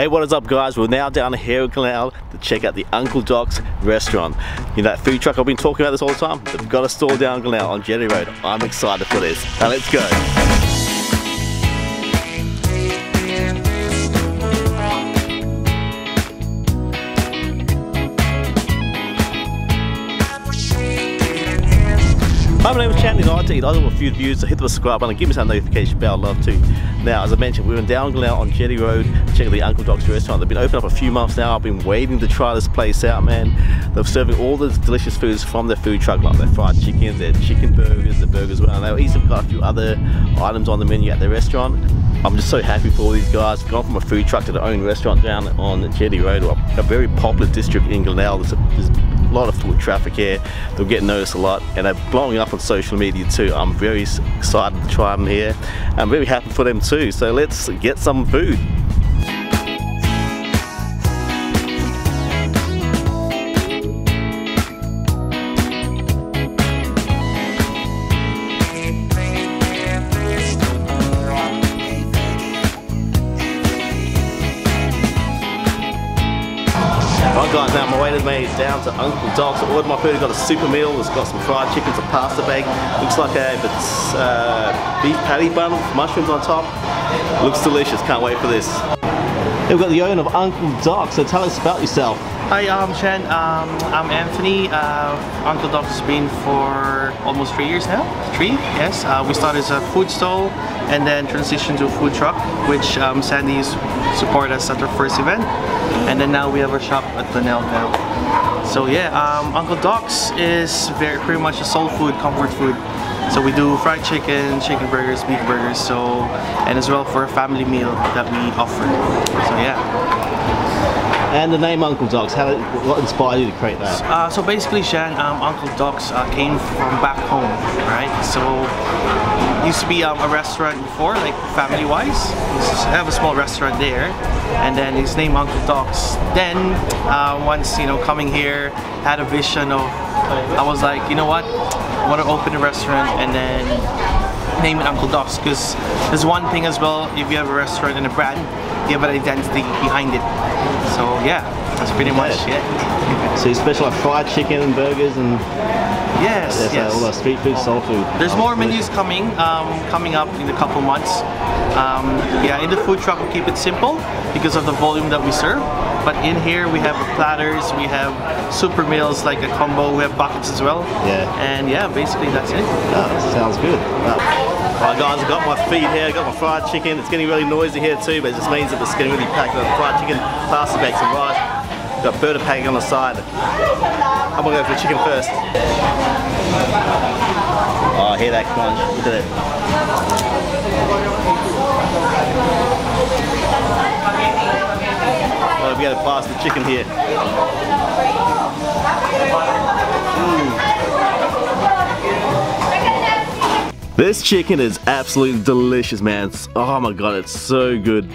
Hey, what is up guys? We're now down here in Glenelg to check out the Uncle Doc's restaurant. You know that food truck I've been talking about this all the time? They've got a store down Glenelg on Jetty Road. I'm excited for this. Now let's go. Knight. I'd love a few views, so hit the subscribe button, give me some notification bell, I'd love to. Now, as I mentioned, we're in down Glenelg on Jetty Road, checking the Uncle Doc's restaurant. They've been open up a few months now. I've been waiting to try this place out, man. They're serving all the delicious foods from their food truck, like their fried chicken, their chicken burgers, the burgers, well. They've even got a few other items on the menu at their restaurant. I'm just so happy for all these guys. Gone from a food truck to their own restaurant down on Jetty Road, a very popular district in Glenelg. There's, there's a lot of foot traffic here. They'll get noticed a lot and they're blowing up on social media too. I'm very excited to try them here. I'm very happy for them too. So let's get some food. Guys, now my waiter's made down to Uncle Doc's. I ordered my food, got a super meal, it's got some fried chicken, some pasta bake. Looks like a uh, beef patty bun with mushrooms on top. Looks delicious, can't wait for this. We've got the owner of Uncle Doc, so tell us about yourself. Hi, I'm Chen. Um, I'm Anthony. Uh, Uncle Doc has been for almost three years now. Three, yes. Uh, we started as a food stall and then transitioned to a food truck, which um, Sandy's supported us at our first event. And then now we have our shop at Glenelg now. So yeah, um, Uncle Doc's is very pretty much a soul food, comfort food. So we do fried chicken, chicken burgers, beef burgers, so and as well for a family meal that we offer. So yeah. And the name Uncle Doc's, how, what inspired you to create that? Uh, so basically, Shan, um, Uncle Doc's uh, came from back home, right? So used to be um, a restaurant before, like family-wise. Have a small restaurant there, and then his name Uncle Doc's. Then uh, once you know coming here, had a vision of, I was like, you know what, I want to open a restaurant, and then name it Uncle Doc's because there's one thing as well if you have a restaurant and a brand you have an identity behind it. So yeah that's pretty much it. So you specialize fried chicken and burgers and yes there's, uh, yes all the street food, soul food. there's more delicious. menus coming um, coming up in a couple months um, yeah in the food truck we keep it simple because of the volume that we serve but in here we have platters we have super meals like a combo we have buckets as well Yeah. and yeah basically that's it Oh, sounds good. Wow. Alright guys, I've got my feed here, I've got my fried chicken. It's getting really noisy here too, but it just means that it's getting really packed with fried chicken, pasta bakes and rice. Got burger packing on the side. I'm gonna go for the chicken first. Oh, I hear that crunch. Look at it. Oh, we gotta pass the chicken here. Mm. This chicken is absolutely delicious, man. Oh my god, it's so good.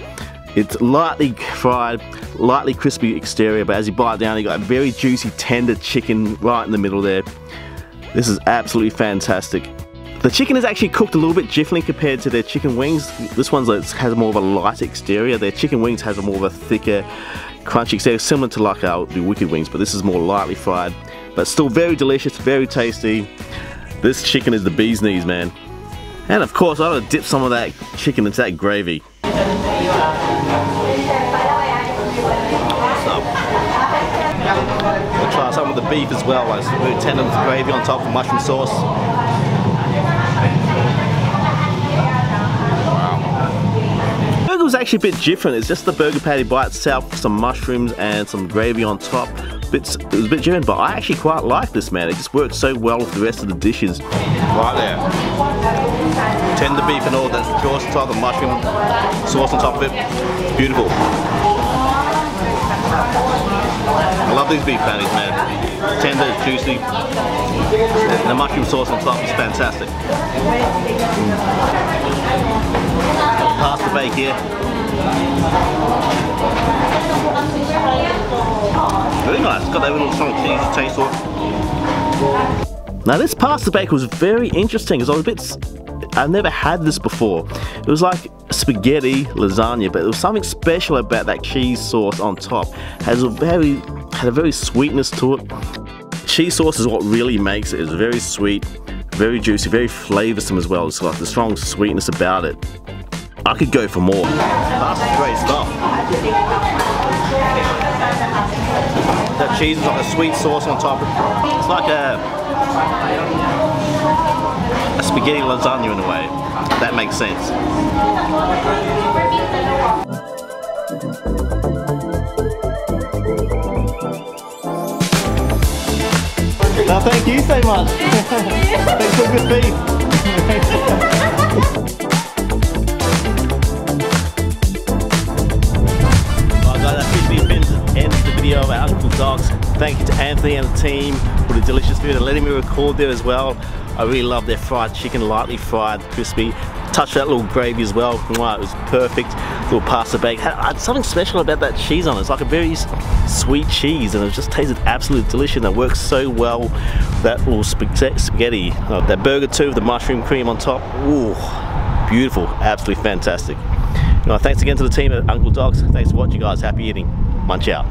It's lightly fried, lightly crispy exterior, but as you bite down, you got a very juicy, tender chicken right in the middle there. This is absolutely fantastic. The chicken is actually cooked a little bit differently compared to their chicken wings. This one has more of a light exterior. Their chicken wings has a more of a thicker, crunchy exterior, similar to like our the wicked wings, but this is more lightly fried. But still very delicious, very tasty. This chicken is the bee's knees, man. And of course, I gotta dip some of that chicken into that gravy. Beef as well, like some very tender gravy on top of mushroom sauce. Burger was actually a bit different. It's just the burger patty by itself, some mushrooms and some gravy on top. Bits, it was a bit different, but I actually quite like this, man. It just works so well with the rest of the dishes. Right there. Tender beef and all, that's the sauce on top, the mushroom sauce on top of it. Beautiful. I love these beef patties, man. Tender, juicy, and the mushroom sauce on top is fantastic. Mm. Pasta bake here. Very nice. It's got that little strong cheesy taste to it. Now this pasta bake was very interesting because I was a bit. I've never had this before. It was like spaghetti lasagna, but there was something special about that cheese sauce on top. Has a very had a very sweetness to it. Cheese sauce is what really makes it. It's very sweet, very juicy, very flavoursome as well. It's got the strong sweetness about it. I could go for more. That's great stuff. That cheese is like a sweet sauce on top. It's like a, a spaghetti lasagna in a way. That makes sense. No, thank you so much. Thanks for the good feed. Well guys, that officially ends, ends the video of our Uncle Doc's. Thank you to Anthony and the team for the delicious food and letting me record there as well. I really love their fried chicken, lightly fried, crispy. Touch that little gravy as well. Mwah, It was perfect. Little pasta bake. Had, something special about that cheese on it. It's like a very sweet cheese and it just tasted absolutely delicious and it works so well. That little spaghetti, uh, that burger too with the mushroom cream on top. Ooh, beautiful. Absolutely fantastic. You know, thanks again to the team at Uncle Doc's. Thanks for watching guys. Happy eating. Munch out.